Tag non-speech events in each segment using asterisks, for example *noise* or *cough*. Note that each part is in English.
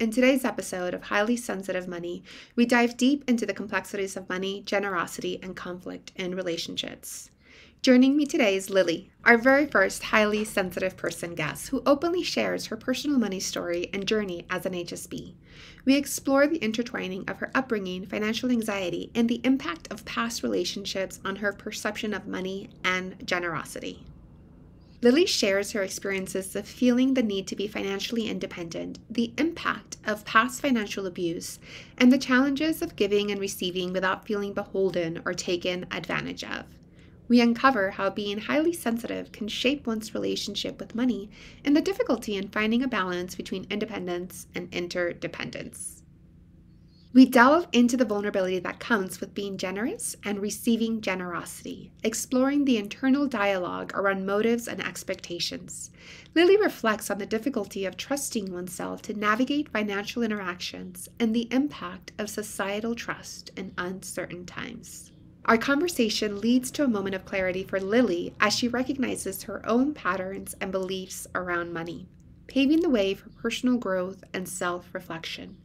In today's episode of Highly Sensitive Money, we dive deep into the complexities of money, generosity, and conflict in relationships. Joining me today is Lily, our very first highly sensitive person guest, who openly shares her personal money story and journey as an HSP. We explore the intertwining of her upbringing, financial anxiety, and the impact of past relationships on her perception of money and generosity. Lily shares her experiences of feeling the need to be financially independent, the impact of past financial abuse, and the challenges of giving and receiving without feeling beholden or taken advantage of. We uncover how being highly sensitive can shape one's relationship with money and the difficulty in finding a balance between independence and interdependence. We delve into the vulnerability that comes with being generous and receiving generosity, exploring the internal dialogue around motives and expectations. Lily reflects on the difficulty of trusting oneself to navigate financial interactions and the impact of societal trust in uncertain times. Our conversation leads to a moment of clarity for Lily as she recognizes her own patterns and beliefs around money, paving the way for personal growth and self reflection.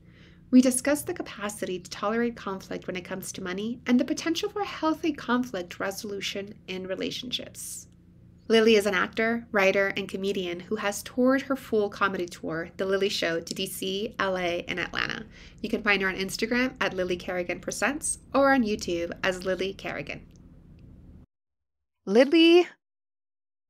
We discuss the capacity to tolerate conflict when it comes to money and the potential for healthy conflict resolution in relationships. Lily is an actor, writer, and comedian who has toured her full comedy tour, The Lily Show, to DC, LA, and Atlanta. You can find her on Instagram at Lily Kerrigan Presents or on YouTube as Lily Kerrigan. Lily,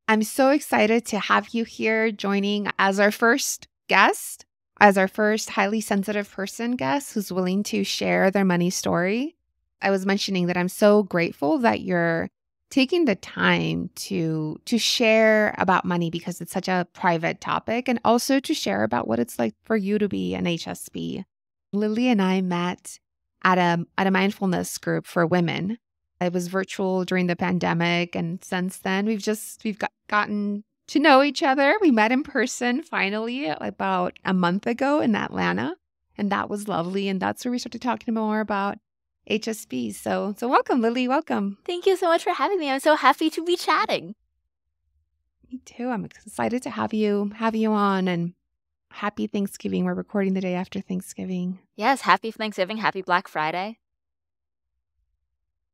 I'm so excited to have you here joining as our first guest, as our first highly sensitive person guest who's willing to share their money story. I was mentioning that I'm so grateful that you're taking the time to to share about money because it's such a private topic and also to share about what it's like for you to be an HSP. Lily and I met at a at a mindfulness group for women. It was virtual during the pandemic and since then we've just we've got, gotten to know each other. We met in person finally about a month ago in Atlanta and that was lovely and that's where we started talking more about HSP. So, so welcome, Lily. Welcome. Thank you so much for having me. I'm so happy to be chatting. Me too. I'm excited to have you have you on and happy Thanksgiving. We're recording the day after Thanksgiving. Yes, happy Thanksgiving, happy Black Friday.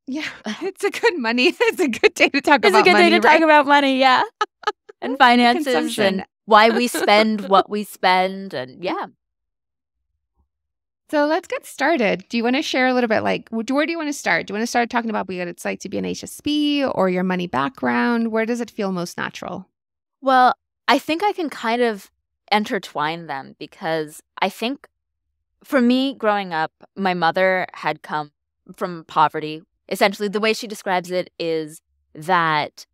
Yeah, *laughs* it's a good money. *laughs* It's a good day to talk it's about money. It's a good money, day to right? talk about money, yeah. *laughs* and finances and why we *laughs* spend what we spend and yeah. So let's get started. Do you want to share a little bit, like, where do you want to start? Do you want to start talking about what it's like to be an HSP or your money background? Where does it feel most natural? Well, I think I can kind of intertwine them because I think for me growing up, my mother had come from poverty. Essentially, the way she describes it is that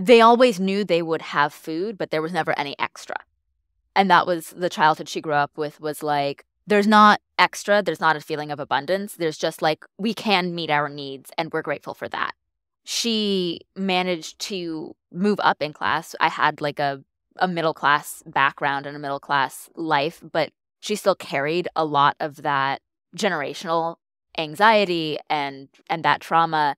they always knew they would have food, but there was never any extra. And that was the childhood she grew up with was like, there's not extra, there's not a feeling of abundance. There's just like, we can meet our needs and we're grateful for that. She managed to move up in class. I had like a, a middle class background and a middle class life, but she still carried a lot of that generational anxiety and and that trauma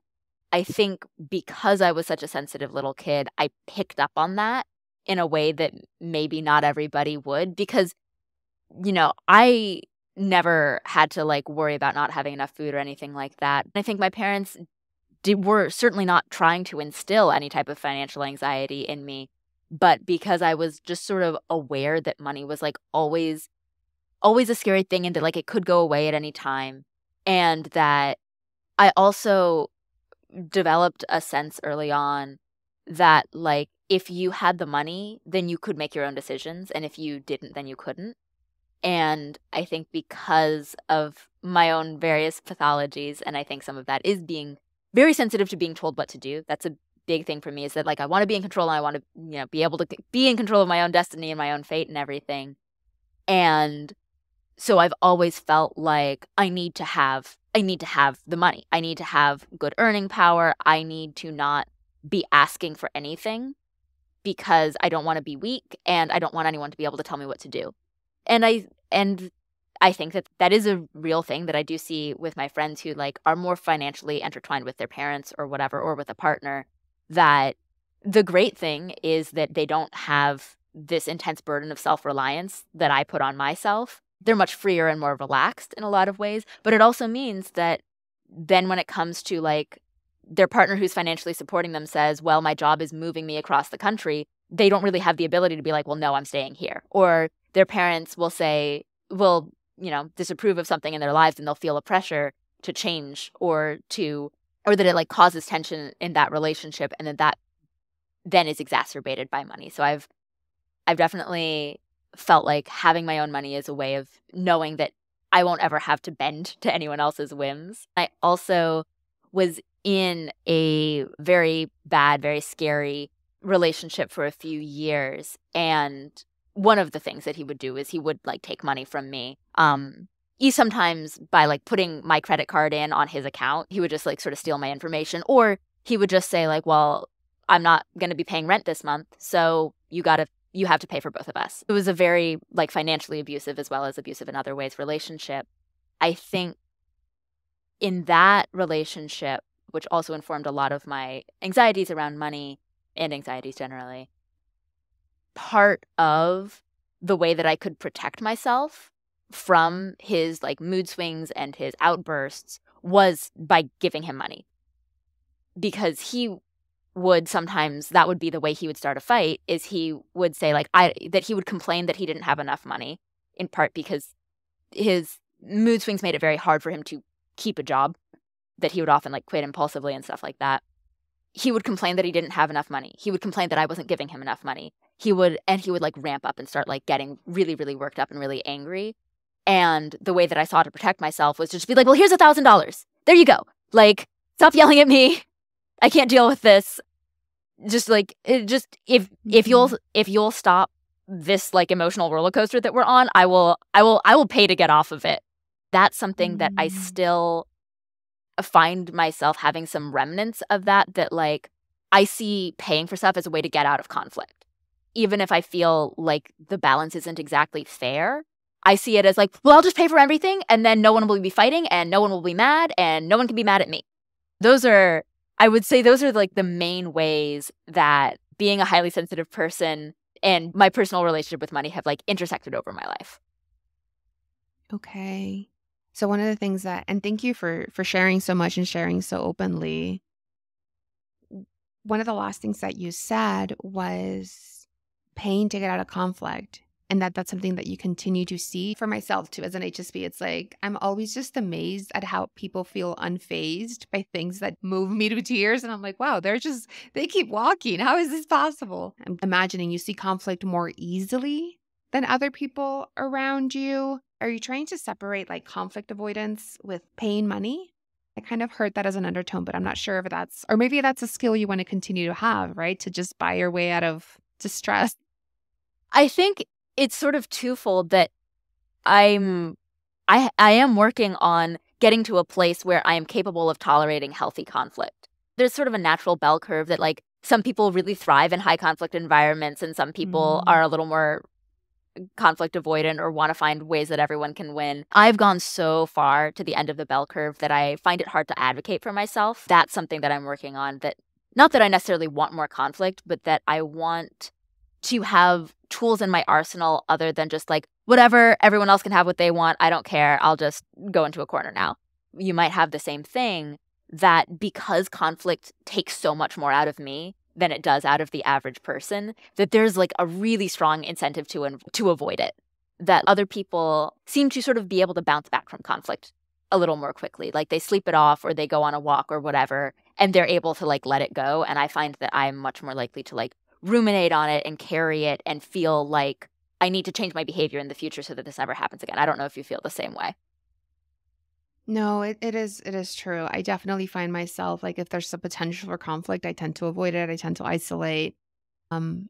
i think because i was such a sensitive little kid i picked up on that in a way that maybe not everybody would because you know, I never had to like worry about not having enough food or anything like that. I think my parents did, were certainly not trying to instill any type of financial anxiety in me, but because I was just sort of aware that money was like always always a scary thing and that like it could go away at any time and that I also developed a sense early on that like if you had the money, then you could make your own decisions and if you didn't then you couldn't. And I think because of my own various pathologies, and I think some of that is being very sensitive to being told what to do. That's a big thing for me is that like I want to be in control and I want to, you know, be able to be in control of my own destiny and my own fate and everything. And so I've always felt like I need to have I need to have the money. I need to have good earning power. I need to not be asking for anything because I don't want to be weak and I don't want anyone to be able to tell me what to do and I and I think that that is a real thing that I do see with my friends who like are more financially intertwined with their parents or whatever or with a partner that the great thing is that they don't have this intense burden of self-reliance that I put on myself they're much freer and more relaxed in a lot of ways. But it also means that then when it comes to like their partner who's financially supporting them says, well, my job is moving me across the country, they don't really have the ability to be like, well, no, I'm staying here. Or their parents will say, will, you know, disapprove of something in their lives and they'll feel a pressure to change or to, or that it like causes tension in that relationship and then that then is exacerbated by money. So I've, I've definitely felt like having my own money is a way of knowing that I won't ever have to bend *laughs* to anyone else's whims. I also was in a very bad, very scary relationship for a few years. And one of the things that he would do is he would like take money from me. Um, he sometimes by like putting my credit card in on his account, he would just like sort of steal my information, or he would just say like, "Well, I'm not going to be paying rent this month, so you got to you have to pay for both of us." It was a very like financially abusive as well as abusive in other ways relationship. I think in that relationship, which also informed a lot of my anxieties around money and anxieties generally, part of the way that I could protect myself from his like mood swings and his outbursts was by giving him money. Because he would sometimes that would be the way he would start a fight is he would say like I that he would complain that he didn't have enough money in part because his mood swings made it very hard for him to keep a job that he would often like quit impulsively and stuff like that. He would complain that he didn't have enough money. He would complain that I wasn't giving him enough money. He would and he would like ramp up and start like getting really really worked up and really angry and the way that I saw to protect myself was to just be like, well, here's a thousand dollars. There you go. Like, stop yelling at me. I can't deal with this. Just like it just if if you'll mm-hmm. if you'll stop this like emotional roller coaster that we're on, I will I will I will pay to get off of it. That's something that I mm. still find myself having some remnants of that that like I see paying for stuff as a way to get out of conflict. Even if I feel like the balance isn't exactly fair, I see it as like, well, I'll just pay for everything and then no one will be fighting and no one will be mad and no one can be mad at me. Those are, I would say, those are like the main ways that being a highly sensitive person and my personal relationship with money have like intersected over my life. Okay. So one of the things that and thank you for for sharing so much and sharing so openly. One of the last things that you said was paying to get out of conflict and that that's something that you continue to see for myself too as an hsp it's like i'm always just amazed at how people feel unfazed by things that move me to tears and i'm like wow they're just they keep walking. How is this possible? I'm imagining you see conflict more easily than other people around you. Are you trying to separate like conflict avoidance with paying money? I kind of heard that as an undertone, but I'm not sure if that's, or maybe that's a skill you want to continue to have, right? To just buy your way out of distress. I think it's sort of twofold that I'm I I am working on getting to a place where I am capable of tolerating healthy conflict. There's sort of a natural bell curve that like some people really thrive in high conflict environments and some people mm. are a little more conflict avoidant or want to find ways that everyone can win. I've gone so far to the end of the bell curve that I find it hard to advocate for myself. That's something that I'm working on that not that I necessarily want more conflict, but that I want to have tools in my arsenal other than just like, whatever, everyone else can have what they want. I don't care. I'll just go into a corner now. You might have the same thing that because conflict takes so much more out of me than it does out of the average person, that there's like a really strong incentive to, to avoid it. That other people seem to sort of be able to bounce back from conflict a little more quickly. Like they sleep it off or they go on a walk or whatever, and they're able to like let it go. And I find that I'm much more likely to like ruminate on it and carry it and feel like I need to change my behavior in the future so that this never happens again. I don't know if you feel the same way. No, it, it is it is true. I definitely find myself like if there's a potential for conflict, I tend to avoid it. I tend to isolate. Um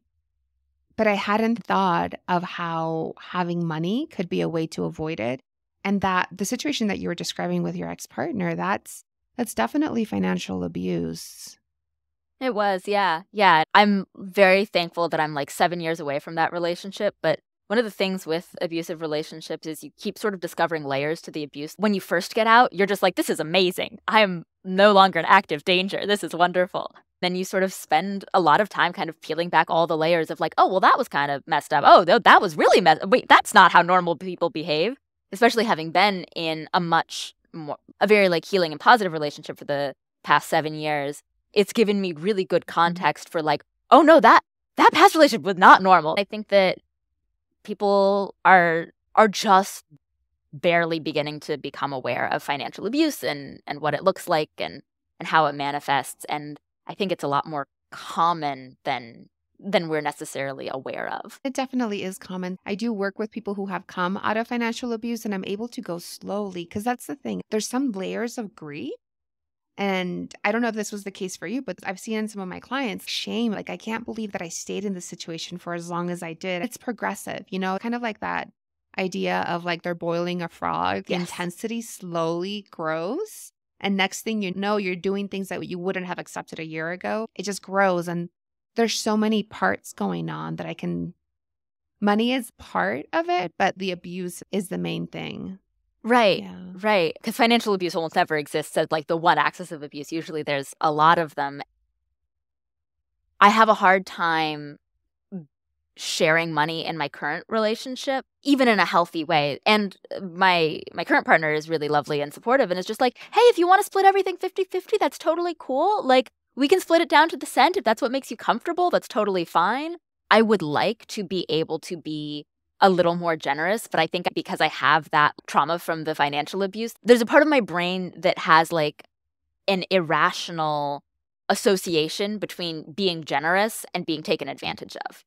but I hadn't thought of how having money could be a way to avoid it. And that the situation that you were describing with your ex-partner, that's that's definitely financial abuse. It was, yeah. Yeah. I'm very thankful that I'm like seven years away from that relationship. But one of the things with abusive relationships is you keep sort of discovering layers to the abuse. When you first get out, you're just like, this is amazing. I'm no longer an active danger. This is wonderful. Then you sort of spend a lot of time kind of peeling back all the layers of like, oh, well, that was kind of messed up. Oh, that was really messed Wait, that's not how normal people behave. especially having been in a much more, a very like healing and positive relationship for the past seven years, it's given me really good mm-hmm. context for like, oh no, that that past relationship was not normal. I think that people are are just barely beginning to become aware of financial abuse and and what it looks like and and how it manifests and I think it's a lot more common than than we're necessarily aware of. It definitely is common. I do work with people who have come out of financial abuse and I'm able to go slowly because that's the thing. There's some layers of grief and I don't know if this was the case for you, but I've seen in some of my clients shame. Like, I can't believe that I stayed in this situation for as long as I did. It's progressive, you know, kind of like that idea of like they're boiling a frog. The yes. intensity slowly grows. And next thing you know, you're doing things that you wouldn't have accepted a year ago. It just grows. And there's so many parts going on that I can. Money is part of it, but the abuse is the main thing. Right, yeah. right. Because financial abuse almost never exists as like the one axis of abuse. Usually there's a lot of them. I have a hard time sharing money in my current relationship even in a healthy way and uh, my my current partner is really lovely and supportive and it's just like hey if you want to split everything 50-50 that's totally cool like we can split it down to the cent if that's what makes you comfortable that's totally fine i would like to be able to be a little more generous. But I think because I have that trauma from the financial abuse, there's a part of my brain that has like an irrational association between being generous and being taken advantage of.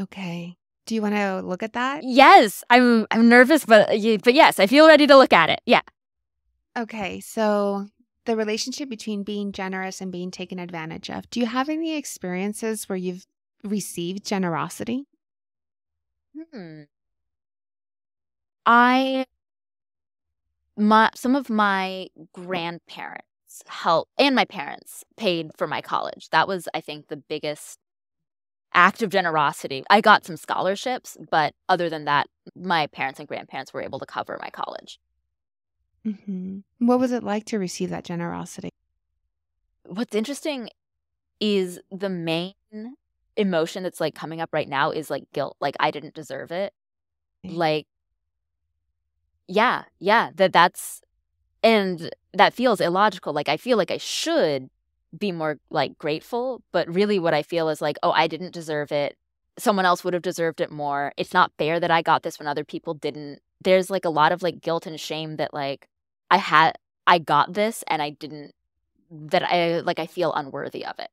Okay. Do you want to look at that? Yes, I'm I'm nervous but but yes, I feel ready to look at it. Yeah. Okay. So the relationship between being generous and being taken advantage of. Do you have any experiences where you've received generosity? Hmm. I my some of my grandparents helped and my parents paid for my college. That was I think the biggest act of generosity. I got some scholarships, but other than that, my parents and grandparents were able to cover my college. Mm-hmm. What was it like to receive that generosity? What's interesting is the main emotion that's like coming up right now is like guilt like i didn't deserve it. Mm. Like yeah yeah that that's and that feels illogical like i feel like i should be more like grateful but really what i feel is like oh i didn't deserve it. Someone else would have deserved it more. It's not fair that i got this when other people didn't. There's like a lot of like guilt and shame that like i had i got this and i didn't that i like i feel unworthy of it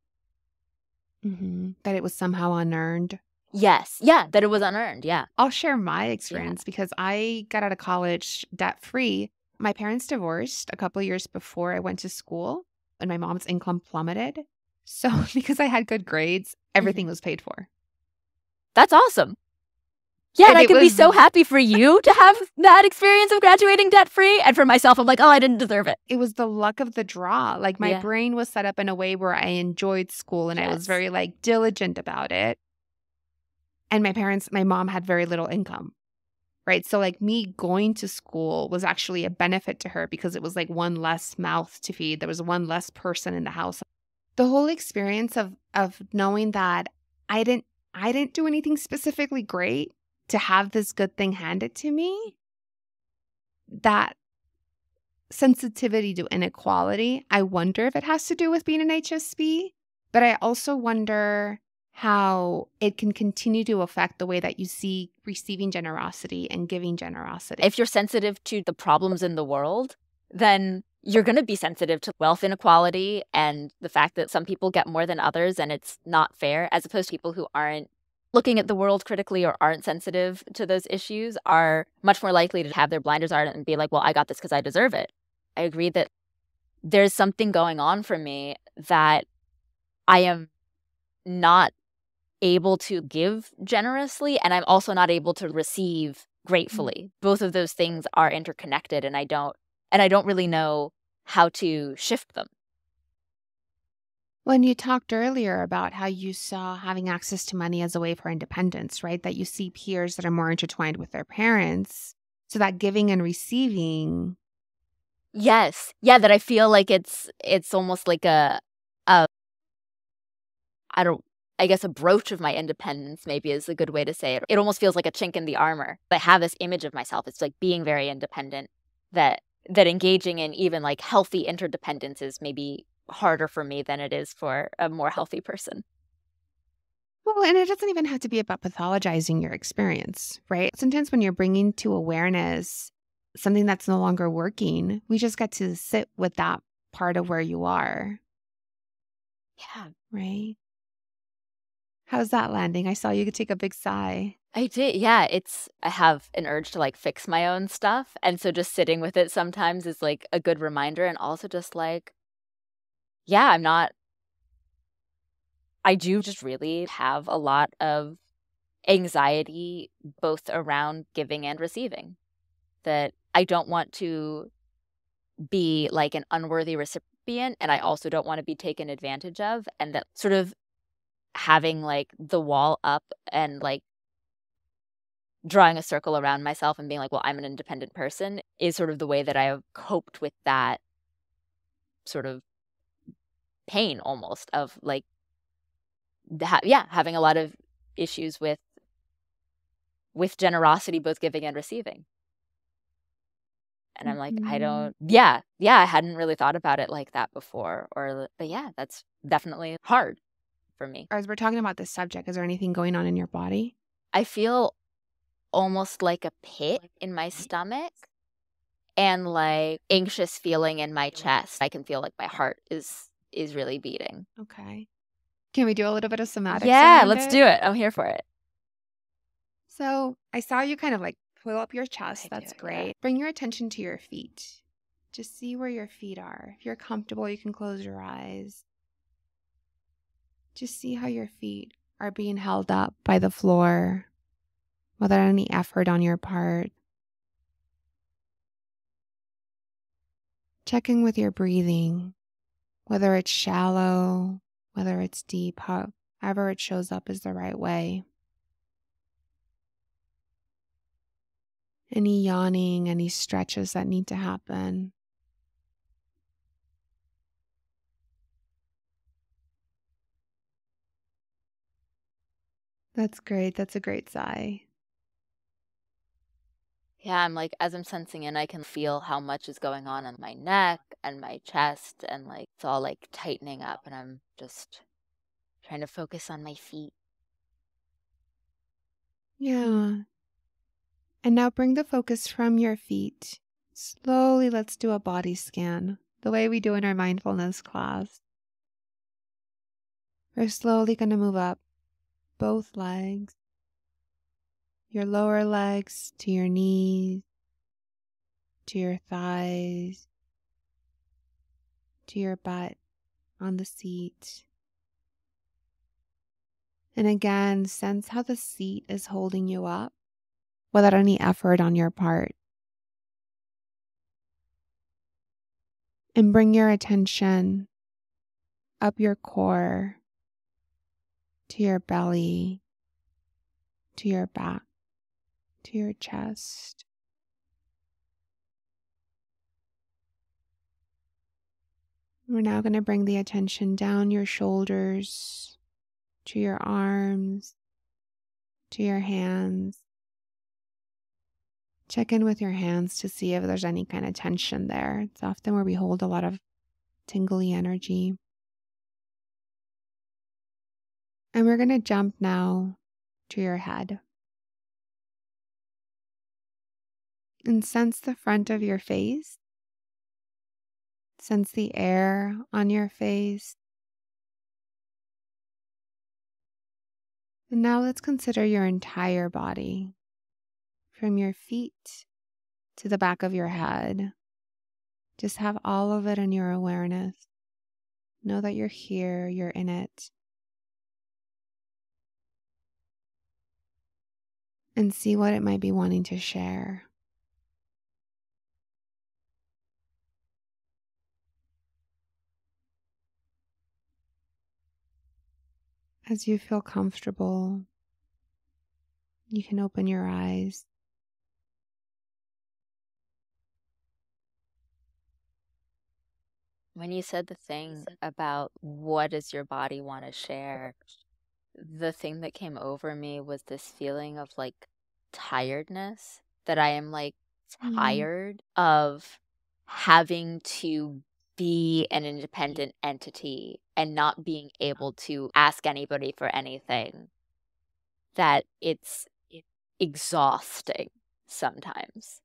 Mm-hmm. That it was somehow unearned. Yes. Yeah. That it was unearned. Yeah. I'll share my experience yeah. because I got out of college debt free. My parents divorced a couple years before I went to school, and my mom's income plummeted. So, *laughs* because I had good grades, everything mm-hmm. was paid for. That's awesome. Yeah, and, and I could was... be so happy for you to have that experience of graduating debt free. And for myself, I'm like, oh, I didn't deserve it. It was the luck of the draw. Like my yeah. brain was set up in a way where I enjoyed school and yes. I was very like diligent about it. And my parents, my mom had very little income. Right. So like me going to school was actually a benefit to her because it was like one less mouth to feed. There was one less person in the house. The whole experience of of knowing that I didn't I didn't do anything specifically great to have this good thing handed to me, that sensitivity to inequality, I wonder if it has to do with being an HSP, but I also wonder how it can continue to affect the way that you see receiving generosity and giving generosity. If you're sensitive to the problems in the world, then you're going to be sensitive to wealth inequality and the fact that some people get more than others and it's not fair, as opposed to people who aren't looking at the world critically or aren't sensitive to those issues are much more likely to have their blinders on and be like, well, I got this because I deserve it. I agree that there's something going on for me that I am not able to give generously and I'm also not able to receive mm. gratefully. Mm-hmm. Both of those things are interconnected and I don't and I don't really know how to shift them. When you talked earlier about how you saw having access to money as a way for independence, right? That you see peers that are more intertwined with their parents. So that giving and receiving. Yes. Yeah, that I feel like it's it's almost like a a I don't I guess a brooch of my independence maybe is a good way to say it. It almost feels like a chink in the armor. I have this image of myself. It's like being very independent that that engaging in even like healthy interdependence is maybe harder for me than it is for a more healthy person. Well, and it doesn't even have to be about pathologizing your experience, right? Sometimes when you're bringing to awareness something that's no longer working, we just get to sit with that part of where you are. Yeah. Right. How's that landing? I saw you could take a big sigh. I did. Yeah, it's I have an urge to like fix my own stuff, and so just sitting with it sometimes is like a good reminder and also just like yeah, I'm not I do just really have a lot of anxiety both around giving and receiving. That I don't want to be like an unworthy recipient and I also don't want to be taken advantage of and that sort of having like the wall up and like drawing a circle around myself and being like, well, I'm an independent person is sort of the way that I have coped with that sort of pain almost of like, ha- yeah, having a lot of issues with with generosity, both giving and receiving. And I'm like, I Mhm. don't, yeah, yeah, I hadn't really thought about it like that before. Or, but yeah, that's definitely hard for me. As we're talking about this subject, is there anything going on in your body? I feel almost like a pit in my stomach and like anxious feeling in my chest. I can feel like my heart is is really beating. Okay. Can we do a little bit of somatics? yeah, let's it? do it. I'm here for it. So I saw you kind of like pull up your chest. I That's do, yeah. great. Bring your attention to your feet. Just see where your feet are. If you're comfortable, you can close your eyes. Just see how your feet are being held up by the floor without any effort on your part. Checking with your breathing, whether it's shallow, whether it's deep, however it shows up is the right way. Any yawning, any stretches that need to happen. That's great. That's a great sigh. Yeah, I'm like, as I'm sensing in, I can feel how much is going on in my neck and my chest, and like it's all like tightening up, and I'm just trying to focus on my feet. Yeah. And now bring the focus from your feet. Slowly, let's do a body scan, the way we do in our mindfulness class. We're slowly going to move up both legs, your lower legs to your knees, to your thighs, to your butt on the seat. And again, sense how the seat is holding you up without any effort on your part. And bring your attention up your core to your belly, to your back, to your chest. We're now going to bring the attention down your shoulders, to your arms, to your hands. Check in with your hands to see if there's any kind of tension there. It's often where we hold a lot of tingly energy. And we're going to jump now to your head. And sense the front of your face. Sense the air on your face. And now let's consider your entire body from your feet to the back of your head. Just have all of it in your awareness. Know that you're here, you're in it. And see what it might be wanting to share. As you feel comfortable, you can open your eyes. When you said the thing about what does your body want to share, the thing that came over me was this feeling of like tiredness that I am like Mm. tired of having to be an independent entity and not being able to ask anybody for anything. That it's exhausting sometimes.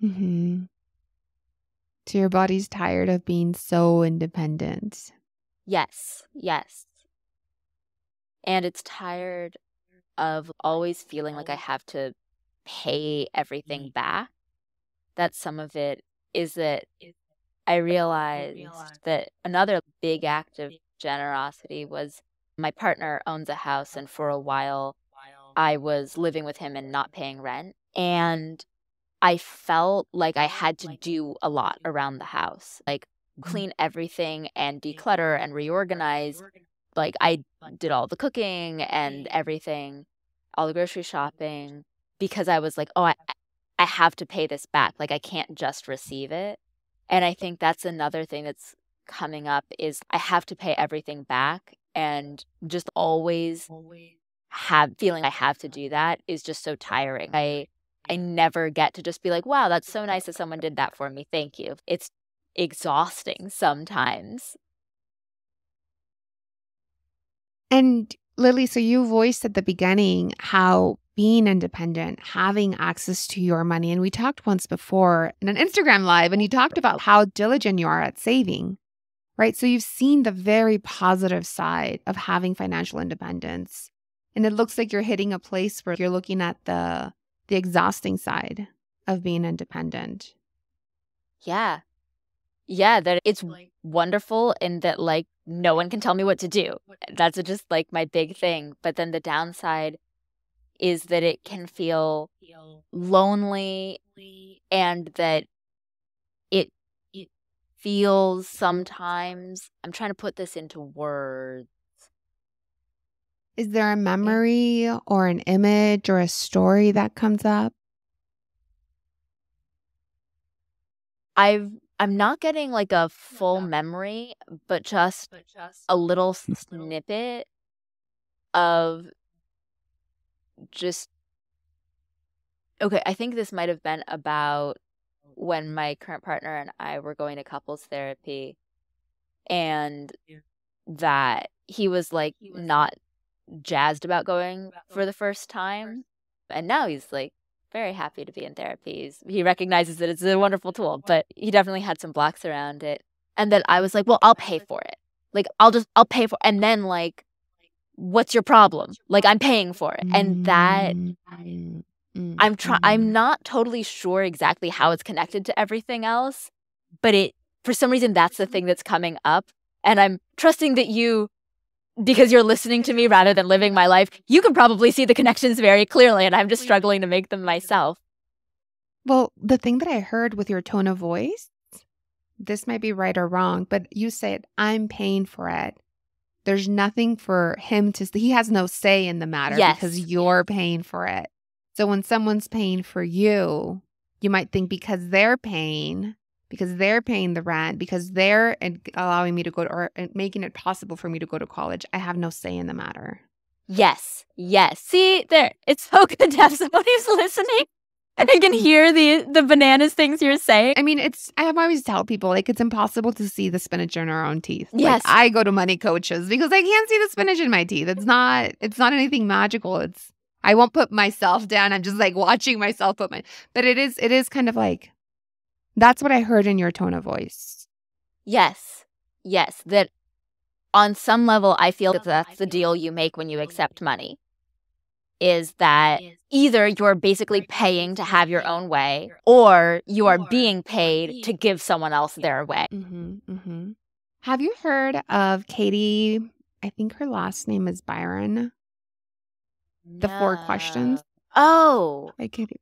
hmm So your body's tired of being so independent. Yes, yes. And it's tired of always feeling like I have to pay everything back. That some of it is that I realized that another big act of generosity was my partner owns a house, and for a while I was living with him and not paying rent. And I felt like I had to do a lot around the house, like clean everything and declutter and reorganize. Like I did all the cooking and everything, all the grocery shopping, because I was like, oh, I, I have to pay this back. Like I can't just receive it. And I think that's another thing that's coming up is I have to pay everything back and just always have feeling I have to do that is just so tiring. I I never get to just be like, wow, that's so nice that someone did that for me. Thank you. It's exhausting sometimes. And Lily, so you voiced at the beginning how being independent, having access to your money, and we talked once before in an Instagram live, and you talked about how diligent you are at saving, right? So you've seen the very positive side of having financial independence. And it looks like you're hitting a place where you're looking at the the exhausting side of being independent. Yeah. Yeah, that it's wonderful and that like no one can tell me what to do. That's just like my big thing. But then the downside is that it can feel lonely and that it it feels sometimes I'm trying to put this into words. Is there a memory or an image or a story that comes up? I've I'm not getting like a full memory, but just a little snippet of just okay, I think this might have been about when my current partner and I were going to couples therapy and that he was like not jazzed about going for the first time and now he's like very happy to be in therapy. He's, he recognizes that it's a wonderful tool, but he definitely had some blocks around it. And then I was like, well, I'll pay for it. Like I'll just I'll pay for and then like what's your problem? Like I'm paying for it. And that Mm, mm, I'm trying mm. I'm not totally sure exactly how it's connected to everything else, but it for some reason that's the thing that's coming up and I'm trusting that you because you're listening to me rather than living my life, you can probably see the connections very clearly and I'm just struggling to make them myself. Well, the thing that I heard with your tone of voice, this might be right or wrong, but you said, I'm paying for it. There's nothing for him to, he has no say in the matter Yes. because you're paying for it. So when someone's paying for you, you might think because they're paying, because they're paying the rent, because they're allowing me to go to, or making it possible for me to go to college, I have no say in the matter. Yes. Yes. See, there. It's so *laughs* good to have somebody who's listening and I can hear the the bananas things you're saying. I mean, it's I have always tell people like it's impossible to see the spinach in our own teeth. Like, Yes. I go to money coaches because I can't see the spinach in my teeth. It's not it's not anything magical. It's I won't put myself down. I'm just like watching myself put my but it is it is kind of like that's what I heard in your tone of voice. Yes. Yes. That on some level, I feel that that's the deal you make when you accept money. Is that either you're basically paying to have your own way or you are being paid to give someone else their way. Mm-hmm, mm-hmm. Have you heard of Katie? I think her last name is Byron. The four questions. Oh, Like Katie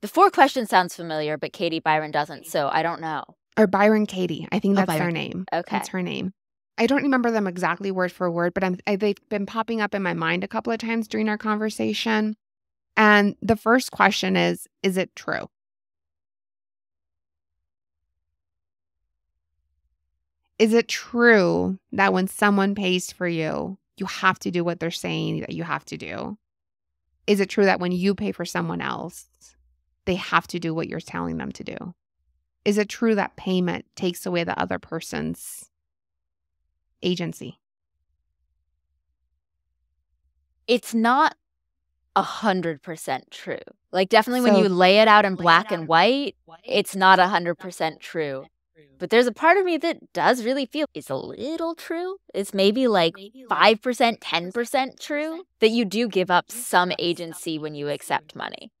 the four questions sounds familiar, but Katie Byron doesn't, so I don't know. or Byron Katie. I think Oh, that's her name. Okay. That's her name. I don't remember them exactly word for word, but I'm, I, they've been popping up in my mind a couple of times during our conversation. And the first question is Is it true? Is it true that when someone pays for you, you have to do what they're saying that you have to do? Is it true that when you pay for someone else, they have to do what you're telling them to do? Is it true that payment takes away the other person's agency? It's not a hundred percent true. Like definitely so, when you lay it out in black and white, it's not a hundred percent true. But there's a part of me that does really feel it's a little true. It's maybe like 5%, 10% true that you do give up some agency when you accept money.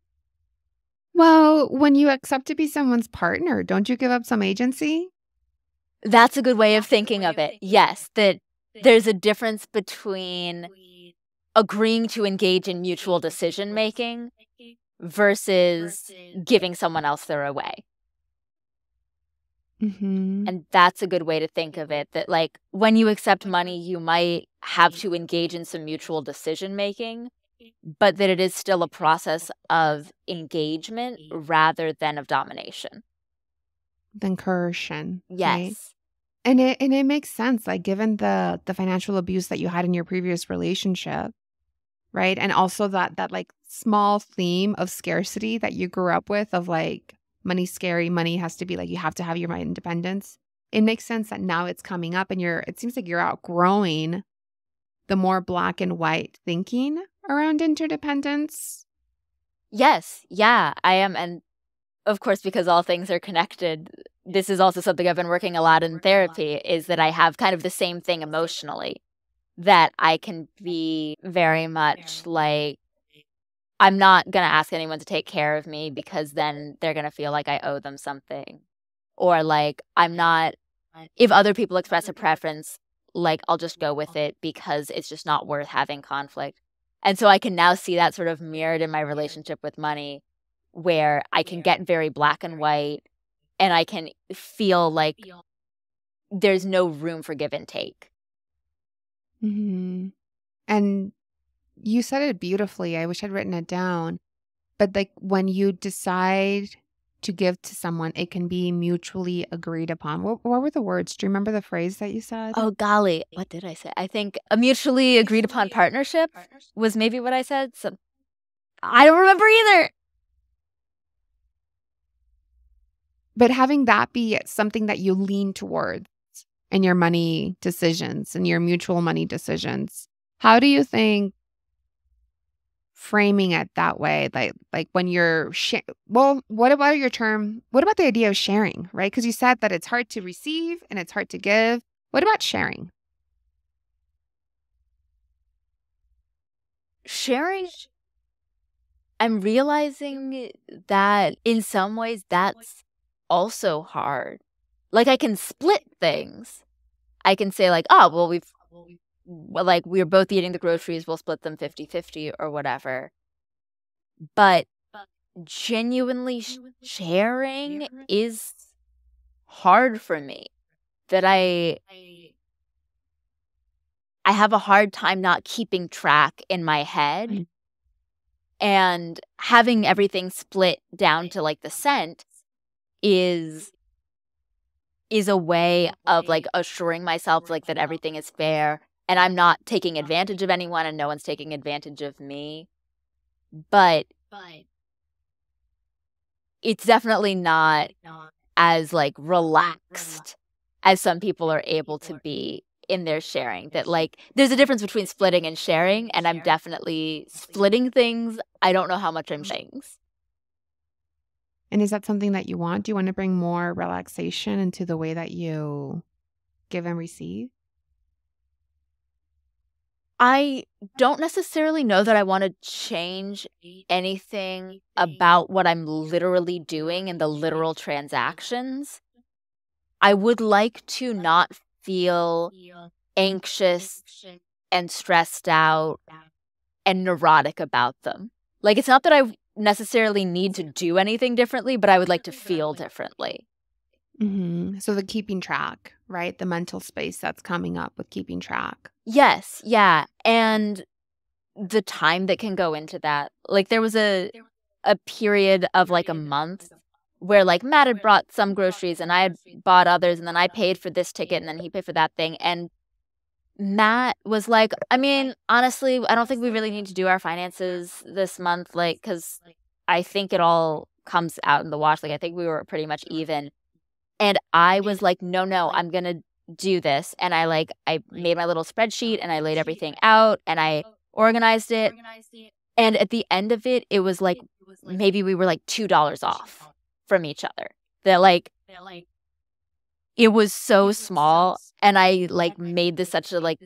Well, when you accept to be someone's partner, don't you give up some agency? That's a good way of thinking of it. Yes, that there's a difference between agreeing to engage in mutual decision making versus giving someone else their way. Mm-hmm. And that's a good way to think of it that, like, when you accept money, you might have to engage in some mutual decision making, but that it is still a process of engagement rather than of domination. Than coercion. Yes. Right? And it and it makes sense, like given the the financial abuse that you had in your previous relationship, right? And also that that like small theme of scarcity that you grew up with of like money's scary, money has to be like you have to have your independence. It makes sense that now it's coming up and you're it seems like you're outgrowing the more black and white thinking around interdependence. Yes, yeah, I am and of course because all things are connected, this is also something I've been working a lot in therapy is that I have kind of the same thing emotionally that I can be very much like I'm not going to ask anyone to take care of me because then they're going to feel like I owe them something. Or like I'm not, if other people express a preference, like I'll just go with it because it's just not worth having conflict. And so I can now see that sort of mirrored in my relationship with money where I can get very black and white and I can feel like there's no room for give and take. Mm-hmm. And you said it beautifully. I wish I'd written it down. But like when you decide to give to someone, it can be mutually agreed upon. What, what were the words? Do you remember the phrase that you said? Oh, golly. What did I say? I think a mutually agreed upon partnership was maybe what I said. So I don't remember either. But having that be something that you lean towards in your money decisions and your mutual money decisions, how do you think framing it that way? Like like when you're sh- well what about your term what about the idea of sharing right? Because you said that it's hard to receive and it's hard to give. What about sharing? Sharing i'm realizing that in some ways that's also hard like i can split things i can say like oh well we've like we're both eating the groceries, we'll split them 50 50 or whatever. But genuinely sharing is hard for me. That I I have a hard time not keeping track in my head. And having everything split down to like the cent is is a way of like assuring myself like that everything is fair and I'm not taking advantage of anyone and no one's taking advantage of me. But but it's definitely not as like relaxed as some people are able to be in their sharing that like there's a difference between splitting and sharing and i'm definitely splitting. things. I don't know how much i'm sharing and is that something that you want do you want to bring more relaxation into the way that you give and receive I don't necessarily know that I want to change anything about what I'm literally doing in the literal transactions. I would like to not feel anxious and stressed out and neurotic about them. Like, it's not that I necessarily need to do anything differently, but I would like to feel differently. Mm-hmm. So, the keeping track, right? The mental space that's coming up with keeping track. Yes, yeah. And the time that can go into that. Like there was a a period of like a month where like Matt had brought some groceries and I had bought others and then I paid for this ticket and then he paid for that thing and Matt was like, I mean, honestly, I don't think we really need to do our finances this month, like, because I think it all comes out in the wash. Like, I think we were pretty much even. And I was like, no, no, I'm going to do this. And I like, I made my little spreadsheet and I laid everything out and I oh, organized it. And at the end of it, it was like maybe we were like $2 off from each other. That like that like, it was so small and i like made this such a like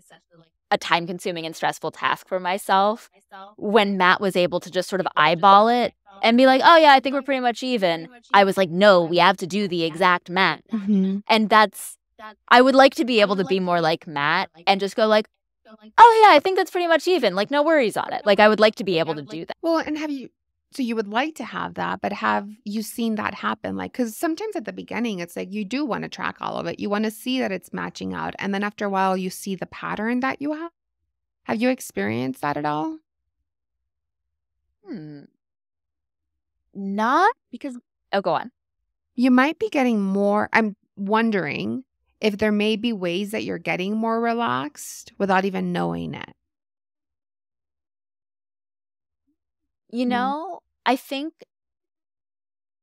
a time consuming and stressful task for myself when matt was able to just sort of eyeball it and be like oh yeah i think we're pretty much even. i was like no we have to do the exact math. Mm-hmm. and that's i would like to be able to be more like matt and just go like oh yeah i think that's pretty much even like no worries on it. Like i would like to be able to do that. Well, and have you, so you would like to have that, but have you seen that happen? Like, because sometimes at the beginning, it's like you do want to track all of it. You want to see that it's matching out. And then after a while, you see the pattern that you have. Have you experienced that at all? hmm. not because oh go on You might be getting more. I'm wondering if there may be ways that you're getting more relaxed without even knowing it. You Mm. know, I think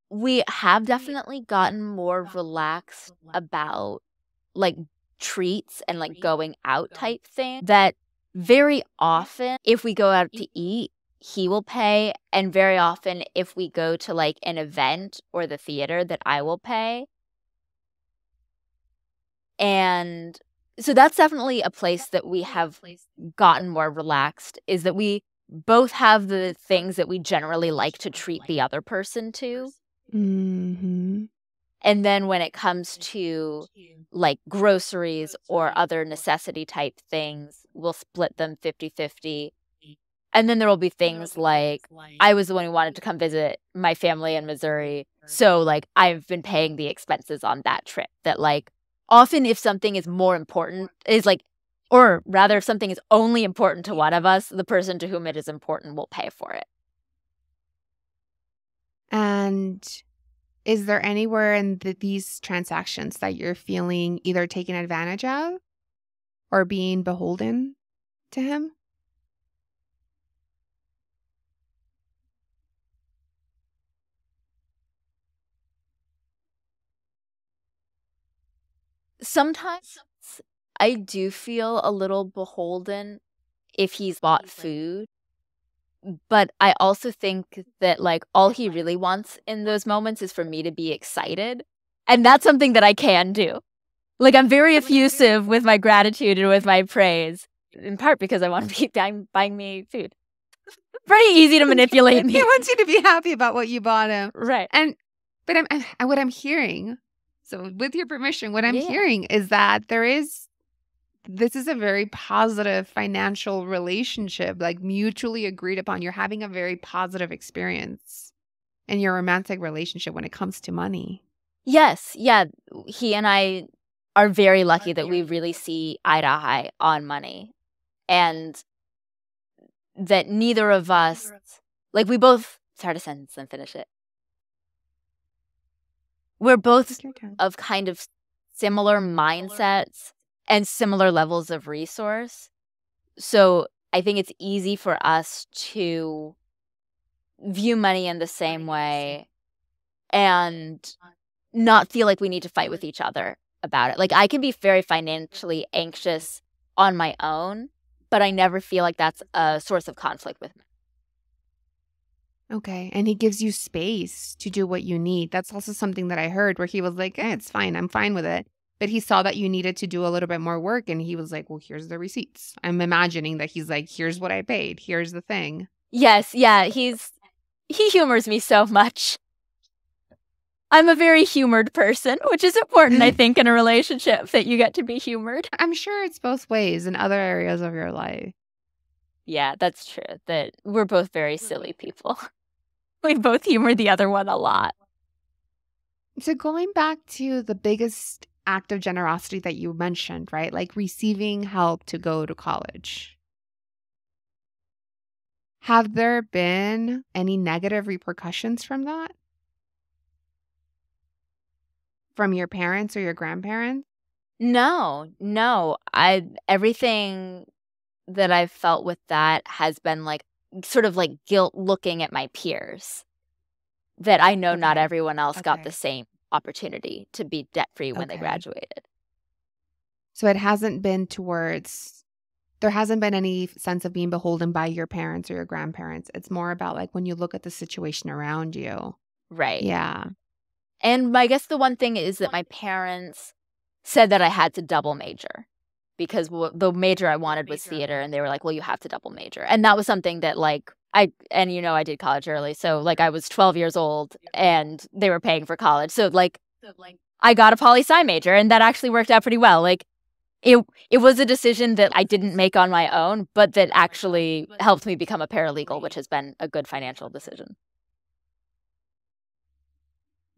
we have definitely gotten more relaxed about like treats and like going out type thing. That very often, if we go out to eat, he will pay. And very often, if we go to like an event or the theater, that I will pay. And so that's definitely a place that we have gotten more relaxed is that we both have the things that we generally like to treat the other person to. Mm-hmm. And then when it comes to like groceries or other necessity type things, we'll split them 50 50. And then there will be things like I was the one who wanted to come visit my family in Missouri. So, like, I've been paying the expenses on that trip. That, like, often if something is more important, is like, or rather, if something is only important to one of us, the person to whom it is important will pay for it. And is there anywhere in the, these transactions that you're feeling either taken advantage of or being beholden to him? Sometimes I do feel a little beholden if he's bought food. But I also think that like all he really wants in those moments is for me to be excited. And that's something that I can do. Like I'm very effusive with my gratitude and with my praise, in part because I want to be *laughs* buying, buying me food. *laughs* Pretty easy to *laughs* manipulate me. he wants you to be happy about what you bought him. Right. And but I'm and what I'm hearing, so with your permission, what I'm Yeah. hearing is that there is this is a very positive financial relationship, like mutually agreed upon. You're having a very positive experience in your romantic relationship when it comes to money. Yes, yeah. He and I are very lucky that we really see eye to eye on money. And that neither of us, like, we both start a sentence and finish it. We're both Take your time. of kind of similar mindsets and similar levels of resource. So I think it's easy for us to view money in the same way and not feel like we need to fight with each other about it. Like I can be very financially anxious on my own, but I never feel like that's a source of conflict with me. Okay. And he gives you space to do what you need. That's also something that I heard where he was like, eh, it's fine. I'm fine with it. But he saw that you needed to do a little bit more work and he was like, well, here's the receipts. I'm imagining that he's like, here's what I paid. Here's the thing. Yes, yeah, he's he humors me so much. I'm a very humored person, which is important, I *laughs* think, in a relationship that you get to be humored. I'm sure it's both ways in other areas of your life. Yeah, that's true. That we're both very mm. silly people. *laughs* We both humor the other one a lot. So going back to the biggest act of generosity that you mentioned, right? Like receiving help to go to college. Have there been any negative repercussions from that? From your parents or your grandparents? No, no. I everything that I've felt with that has been like sort of like guilt looking at my peers that I know not everyone else got the same opportunity to be debt free when they graduated. So it hasn't been towards there hasn't been any sense of being beholden by your parents or your grandparents. It's more about like when you look at the situation around you. Right. Yeah. And I guess the one thing is that my parents said that I had to double major because the major I wanted was theater, and they were like, "Well, you have to double major," and that was something that like I and you know I did college early, so like I was 12 years old, and they were paying for college, so like I got a poli sci major, and that actually worked out pretty well. Like it it was a decision that I didn't make on my own, but that actually helped me become a paralegal, which has been a good financial decision.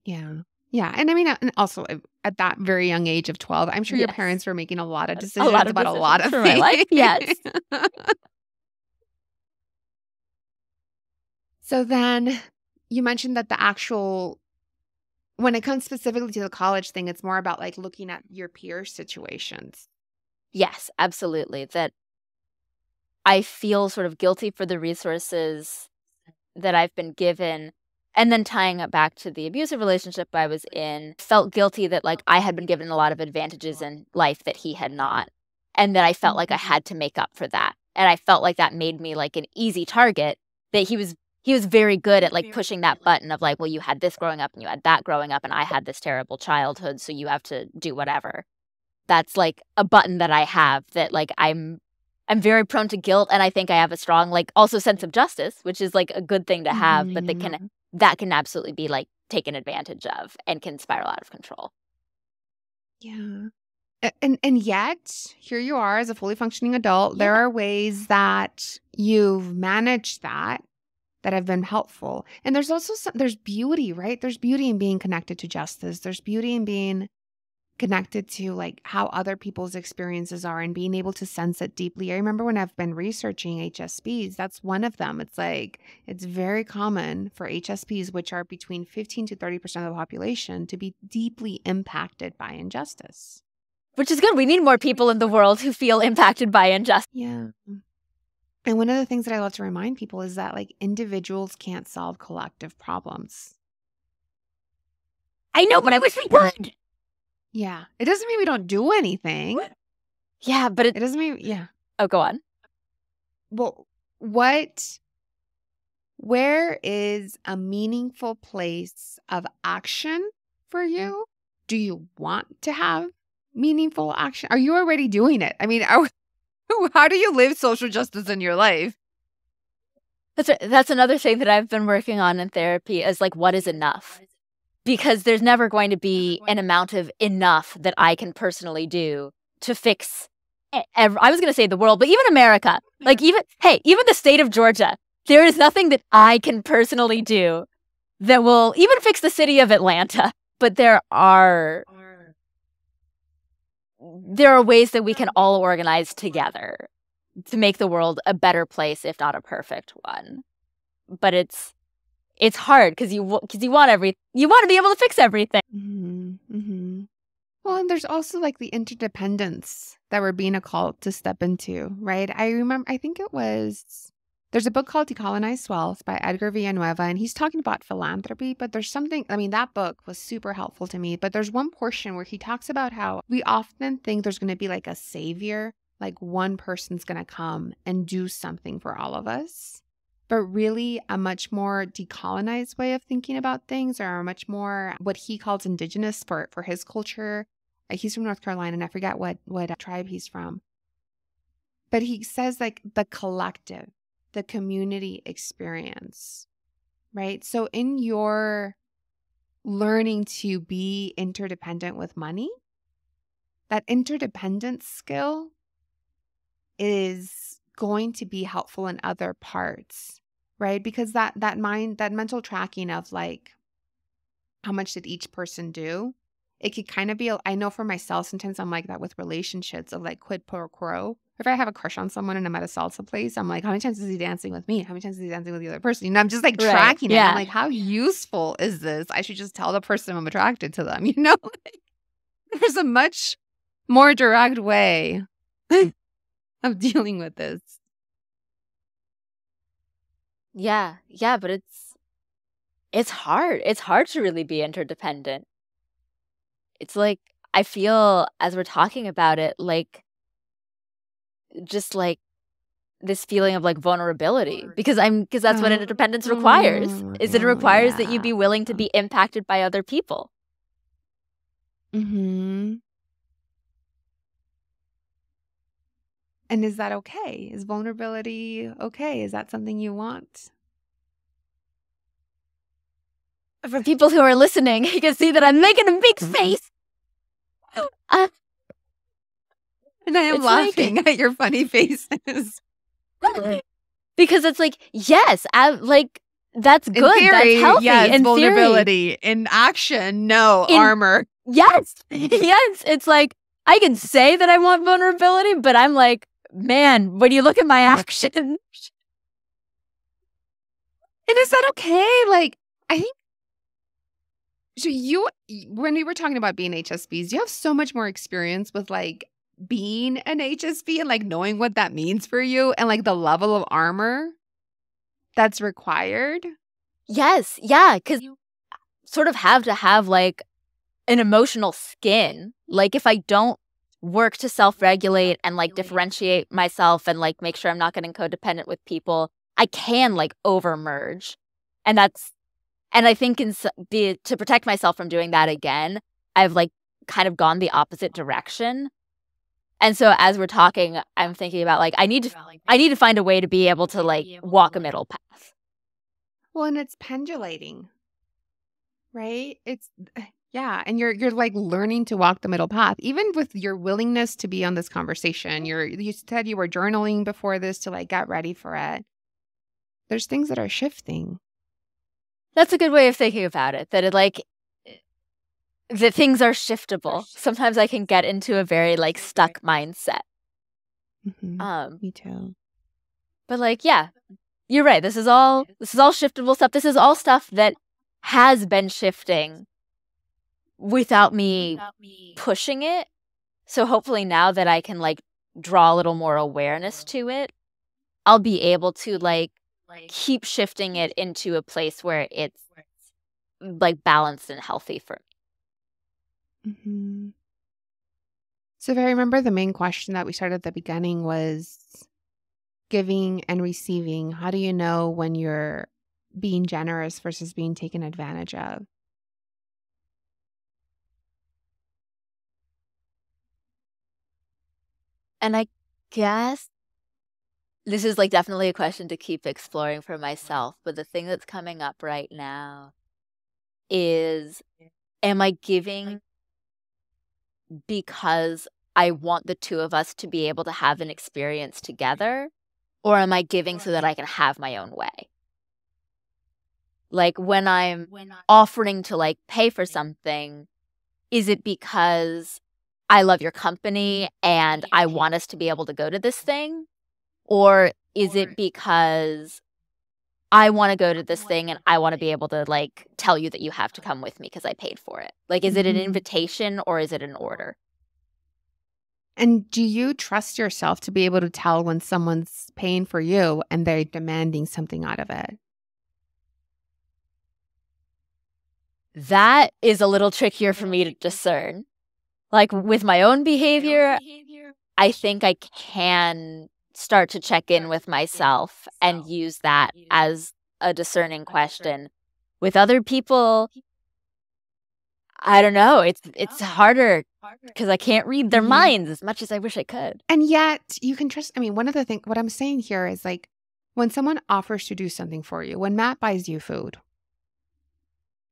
Yeah. Yeah. And I mean, uh, and also uh, at that very young age of 12, I'm sure your parents were making a lot of A decisions lot of about a lot of decisions for my life, things. yes. *laughs* so then you mentioned that the actual, when it comes specifically to the college thing, it's more about like looking at your peer situations. Yes, absolutely. That I feel sort of guilty for the resources that I've been given. And then tying it back to the abusive relationship I was in, felt guilty that like I had been given a lot of advantages in life that he had not. And that I felt like I Mhm. had to make up for that. And I felt like that made me like an easy target that he was he was very good at like pushing that button of like, well, you had this growing up and you had that growing up and I had this terrible childhood, so you have to do whatever that's like a button that I have that like I'm I'm very prone to guilt and I think I have a strong like also sense of justice, which is like a good thing to have, but that can Mhm. that can absolutely be like taken advantage of and can spiral out of control. Yeah. And and yet, here you are as a fully functioning adult. There are ways that you've managed that that have been helpful. And there's also some, there's beauty, right? There's beauty in being connected to justice. There's beauty in being connected to like how other people's experiences are and being able to sense it deeply. I remember when I've been researching HSPs, that's one of them. It's like it's very common for HSPs, which are between 15 to 30% of the population, to be deeply impacted by injustice. Which is good. We need more people in the world who feel impacted by injustice. Yeah. And one of the things that I love to remind people is that like individuals can't solve collective problems. I know, but I wish we could. Yeah. It doesn't mean we don't do anything. Yeah, but it It doesn't mean, yeah. Oh, go on. Well, what, where is a meaningful place of action for mm-hmm. you? Do you want to have meaningful action? Are you already doing it? I mean, *laughs* are, *laughs* how do you live social justice in your life? That's a, that's another thing that I've been working on in therapy is like what is enough? Because there's never going to be an amount of enough that I can personally do to fix ev- I was going to say the world, but even America. Like even hey, even the state of Georgia. There is nothing that I can personally do that will even fix the city of Atlanta, but there are there are ways that we can all organize together to make the world a better place if not a perfect one. But it's it's hard because you because you want every you want to be able to fix everything. Hmm hmm Well, and there's also like the interdependence that we're being a called to step into, right? I remember, I think it was, there's a book called Decolonize Wealth by Edgar Villanueva, and he's talking about philanthropy. But there's something, I mean, that book was super helpful to me. But there's one portion where he talks about how we often think there's going to be like a savior, like one person's going to come and do something for all of us but really a much more decolonized way of thinking about things or a much more what he calls indigenous for for his culture he's from north carolina and i forget what what tribe he's from but he says like the collective the community experience right? So in your learning to be interdependent with money that interdependence skill is going to be helpful in other parts right? Because that that mind that mental tracking of like how much did each person do it could kind of be I know for myself sometimes i'm like that with relationships of like quid pro quo. If i have a crush on someone and i'm at a salsa place i'm like how many times is he dancing with me? How many times is he dancing with the other person? You know i'm just like Right, tracking it. I'm like how useful is this? I should just tell the person i'm attracted to them *laughs* you know there's a much more direct way *laughs* of dealing with this. Yeah, yeah, but it's it's hard. It's hard to really be interdependent. It's like I feel as we're talking about it, like just like this feeling of like vulnerability because I'm because that's what Oh, interdependence requires. Is it oh, requires that you be willing to be impacted by other people. Mm-hmm. And is that okay? Is vulnerability okay? Is that something you want? For people who are listening, *laughs* you can see that I'm making a big Mm-hmm. face. Uh, And I am It's like- laughing at your funny faces. *laughs* because it's like, yes, I, like that's good. theory, that's healthy. yes, In theory, vulnerability. In action, no In- armor. Yes. *laughs* yes. It's like I can say that I want vulnerability, but I'm like, man, when you look at my action, And is that okay? Like, I think. So you, when we were talking about being HSPs, you have so much more experience with like being an HSP and like knowing what that means for you and like the level of armor that's required. yes, yeah, because you sort of have to have like an emotional skin. Like if I don't work to self-regulate and like differentiate myself and like make sure I'm not getting codependent with people, I can like overmerge, and that's and I think in s- the to protect myself from doing that again, I've like kind of gone the opposite direction. And so as we're talking, I'm thinking about like I need to I need to find a way to be able to like walk a middle path. Well, and it's pendulating, right? It's eh, yeah, and you're you're like learning to walk the middle path, even with your willingness to be on this conversation. You're you said you were journaling before this to like get ready for it. There's things that are shifting. That's a good way of thinking about it. That it like the things are shiftable. Sometimes I can get into a very like stuck mindset. Mhm. Um, Me too. but like yeah, you're right. This is all this is all shiftable stuff. This is all stuff that has been shifting without me pushing it. So hopefully now that I can like draw a little more awareness to it, I'll be able to like keep shifting it into a place where it's like balanced and healthy for mm-hmm So if I remember, the main question that we started at the beginning was giving and receiving. How do you know when you're being generous versus being taken advantage of? And I guess this is like definitely a question to keep exploring for myself. But the thing that's coming up right now is am I giving because I want the two of us to be able to have an experience together? Or am I giving so that I can have my own way? Like when I'm offering to like pay for something, is it because I love your company and I want us to be able to go to this thing? Or is it because I want to go to this thing and I want to be able to like tell you that you have to come with me because I paid for it? Like, is it an Mhm. invitation or is it an order? And do you trust yourself to be able to tell when someone's paying for you and they're demanding something out of it? That is a little trickier for me to discern. Like with my own behavior, I think I can start to check in with myself and use that as a discerning question. With other people, I don't know. It's it's harder because I can't read their Mhm. minds as much as I wish I could. And yet you can trust. I mean, one of the things, what I'm saying here is like when someone offers to do something for you, when Matt buys you food,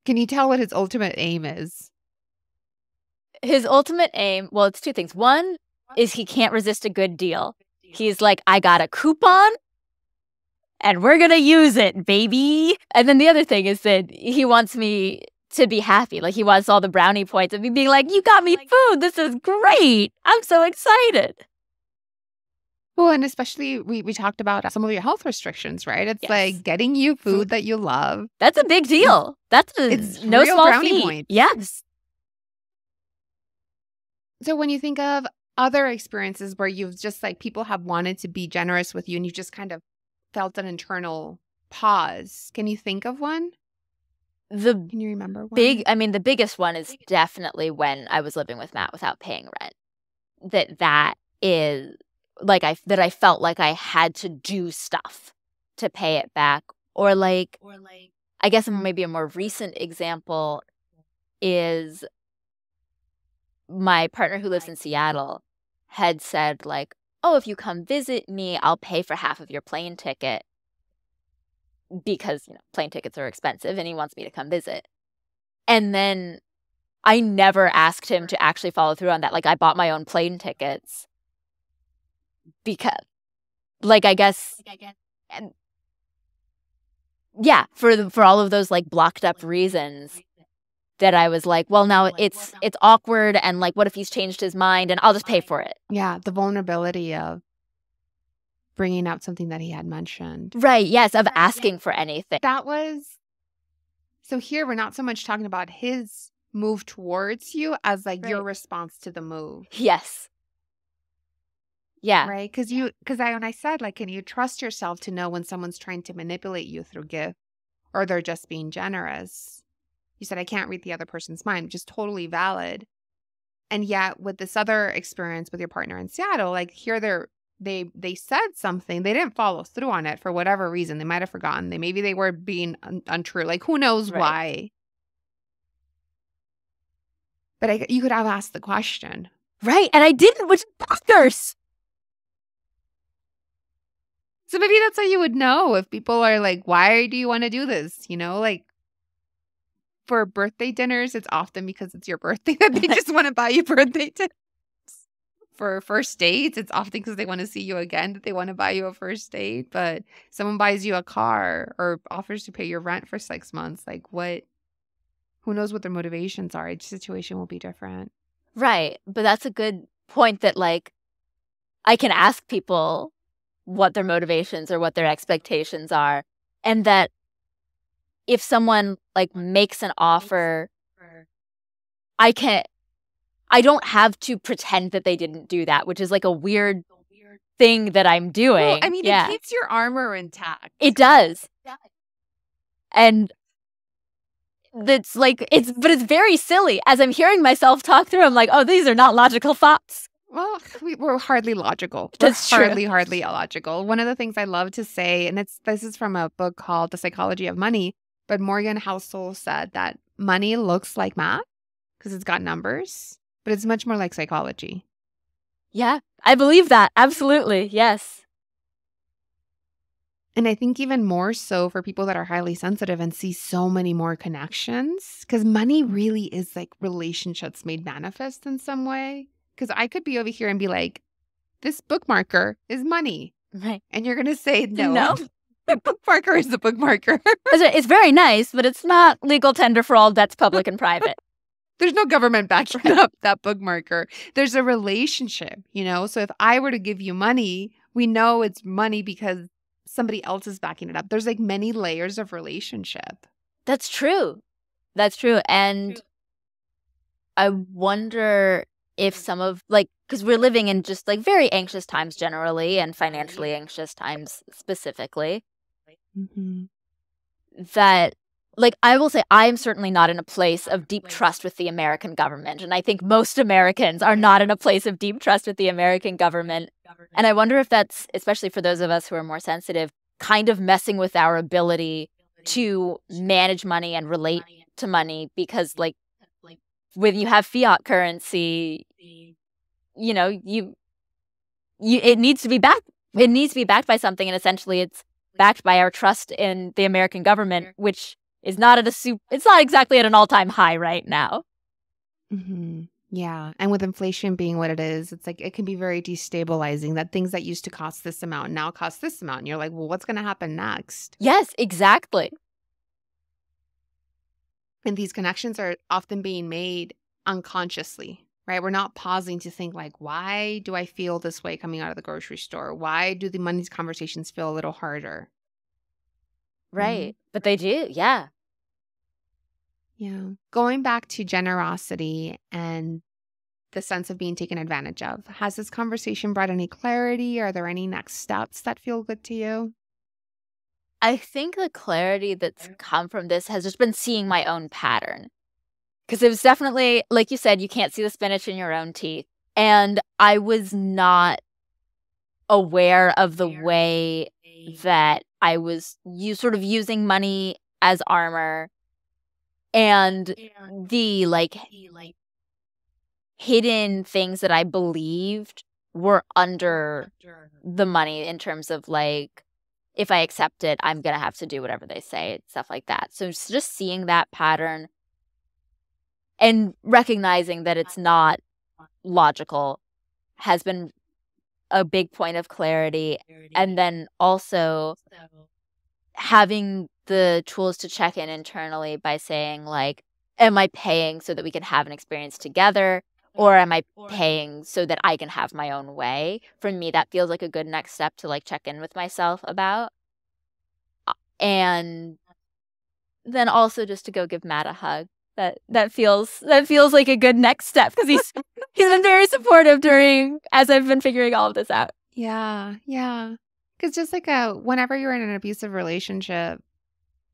can you tell what his ultimate aim is? His ultimate aim, well, it's two things. One is he can't resist a good deal. He's like, I got a coupon and we're going to use it, baby. And then the other thing is that he wants me to be happy. Like he wants all the brownie points of me being like, you got me food. This is great. I'm so excited. Well, and especially we, we talked about some of your health restrictions, right? It's Yes. like getting you food that you love. That's a big deal. That's a It's no real small brownie feat. points. Yes. So when you think of other experiences where you've just like people have wanted to be generous with you and you just kind of felt an internal pause, can you think of one? The Can you remember one? big, I mean, the biggest one is definitely when I was living with Matt without paying rent. That that is like I that I felt like I had to do stuff to pay it back, or like or like I guess mm-hmm. maybe a more recent example is my partner who lives in Seattle had said like, "Oh, if you come visit me, I'll pay for half of your plane ticket." Because, you know, plane tickets are expensive and he wants me to come visit. And then I never asked him to actually follow through on that. Like I bought my own plane tickets because like I guess like I guess and yeah, for the, for all of those like blocked up reasons that I was like, well, now it's it's awkward and like, what if he's changed his mind and I'll just pay for it. Yeah, the vulnerability of bringing up something that he had mentioned. Right? Yes, of asking for anything. That was so here we're not so much talking about his move towards you as like your response to the move. Yes. Yeah. Right? Because you because I when I said like, can you trust yourself to know when someone's trying to manipulate you through gift or they're just being generous? You said I can't read the other person's mind, which is totally valid. And yet with this other experience with your partner in Seattle, like here they're they they said something they didn't follow through on it for whatever reason they might have forgotten they maybe they were being un- untrue like who knows Right. why but I, you could have asked the question Right. And I didn't, which bonkers. So maybe that's how you would know if people are like, why do you want to do this? You know, like for birthday dinners, it's often because it's your birthday *laughs* that they *laughs* just want to buy you birthday *laughs* dinners. For first dates, it's often because they want to see you again that they want to buy you a first date. But someone buys you a car or offers to pay your rent for six months. Like, what? Who knows what their motivations are? Each situation will be different. Right. But that's a good point that like I can ask people what their motivations or what their expectations are. And that if someone like makes an offer, I can't, I don't have to pretend that they didn't do that, which is like a weird thing that I'm doing. Well, I mean, yeah, it keeps your armor intact. it does. And that's like it's but it's very silly. As I'm hearing myself talk through, I'm like, oh, these are not logical thoughts. Well, we, we're hardly logical. We're That's true. hardly, hardly illogical. One of the things I love to say, and it's this is from a book called The Psychology of Money, but Morgan Housel said that money looks like math because it's got numbers, but it's much more like psychology. Yeah, I believe that. Absolutely. Yes. And I think even more so for people that are highly sensitive and see so many more connections because money really is like relationships made manifest in some way. Because I could be over here and be like, this bookmarker is money. Right. And you're going to say, *laughs* no, No. The *laughs* bookmarker is the bookmarker. *laughs* It's, it's very nice, but it's not legal tender for all debts, public and private. *laughs* There's no government backing up that bookmarker. There's a relationship, you know? So if I were to give you money, we know it's money because somebody else is backing it up. There's like many layers of relationship. That's true. That's true. And I wonder if some of like because we're living in just like very anxious times generally and financially anxious times specifically Mm-hmm. that like I will say I'm certainly not in a place of deep trust with the American government and I think most Americans are not in a place of deep trust with the American government. And I wonder if that's especially for those of us who are more sensitive kind of messing with our ability to manage money and relate to money because like like when you have fiat currency you know you you it needs to be backed it needs to be backed by something and essentially it's backed by our trust in the american government which is not at a soup it's not exactly at an all-time high right now Mm-hmm. Yeah. And with inflation being what it is, it's like it can be very destabilizing that things that used to cost this amount now cost this amount. And you're like, well, what's going to happen next? yes exactly And these connections are often being made unconsciously, right? We're not pausing to think, like, why do I feel this way coming out of the grocery store? Why do the money conversations feel a little harder? right mm-hmm. but they do yeah Yeah. Going back to generosity and the sense of being taken advantage of. Has this conversation brought any clarity? Are there any next steps that feel good to you? I think the clarity that's come from this has just been seeing my own pattern. Because it was definitely, like you said, you can't see the spinach in your own teeth. And I was not aware of the way that I was you sort of using money as armor and the like hidden things that I believed were under the money in terms of like if I accept it, I'm going to have to do whatever they say, stuff like that. So just seeing that pattern and recognizing that it's not logical has been a big point of clarity. And then also having the tools to check in internally by saying, like, am I paying so that we can have an experience together? Or am I paying so that I can have my own way? For me, that feels like a good next step to like check in with myself about. And then also just to go give Matt a hug. That that feels that feels like a good next step because he's *laughs* he's been very supportive during as I've been figuring all of this out. Yeah, yeah. Because just like a whenever you're in an abusive relationship,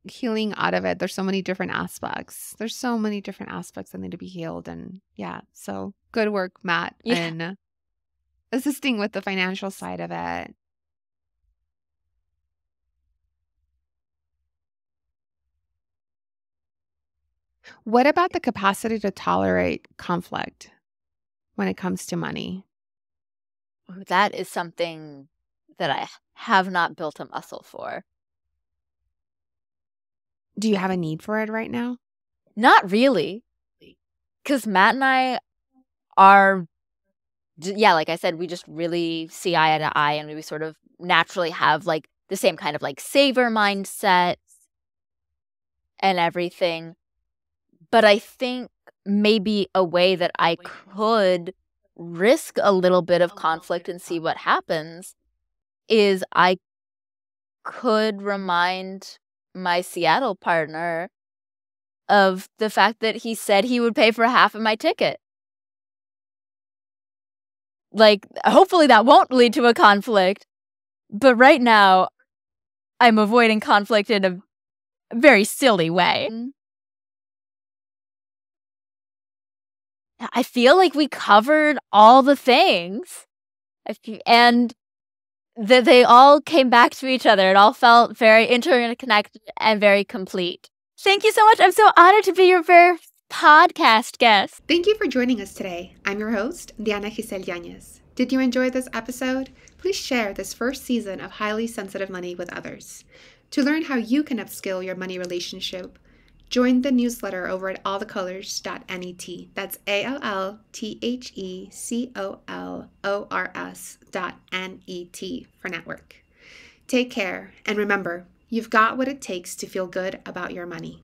healing out of it, there's so many different aspects. There's so many different aspects that need to be healed. And yeah, so good work, Matt, yeah. in assisting with the financial side of it. What about the capacity to tolerate conflict when it comes to money? That is something that I have not built a muscle for. Do you have a need for it right now? Not really. Because Matt and I are, yeah, like I said, we just really see eye to eye and we sort of naturally have like the same kind of like saver mindset and everything. But I think maybe a way that I could risk a little bit of conflict and see what happens is I could remind my Seattle partner of the fact that he said he would pay for half of my ticket. Like, hopefully that won't lead to a conflict. But right now, I'm avoiding conflict in a very silly way. Mm-hmm. I feel like we covered all the things. And that they all came back to each other. It all felt very interconnected and very complete. Thank you so much. I'm so honored to be your first podcast guest. Thank you for joining us today. I'm your host, Diana Giselle Yanez. Did you enjoy this episode? Please share this first season of Highly Sensitive Money with others. To learn how you can upskill your money relationship, Join the newsletter over at allthecolors.net. That's A L L T H E C O L O R S dot N E T for network. Take care, and remember, you've got what it takes to feel good about your money.